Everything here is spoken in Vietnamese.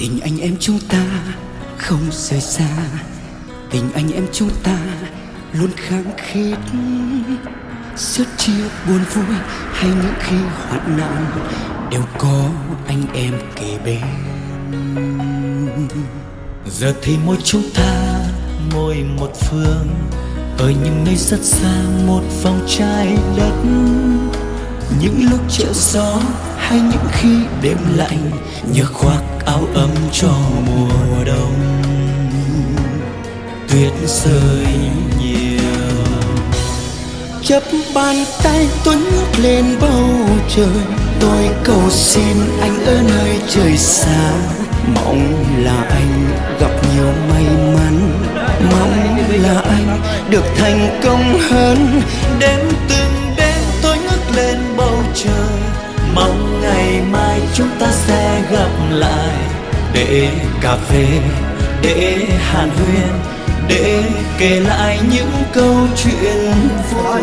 Tình anh em chúng ta không rời xa. Tình anh em chúng ta luôn kháng khít. Suốt chia buồn vui hay những khi hoạn nạn đều có anh em kề bên. Giờ thì mỗi chúng ta, mỗi một phương, ở những nơi rất xa, một vòng trái đất. Những lúc chợ gió hay những khi đêm lạnh nhớ khoác áo ấm cho mùa đông. Tuyết rơi nhiều chấp bàn tay tôi ngước lên bầu trời. Tôi cầu xin anh ở nơi trời xa, mong là anh gặp nhiều may mắn. Mong là anh được thành công hơn, đêm từng đêm tôi ngước lên bầu trời mong ngày mai chúng ta sẽ gặp lại. Để cà phê để hàn huyên, để kể lại những câu chuyện vui.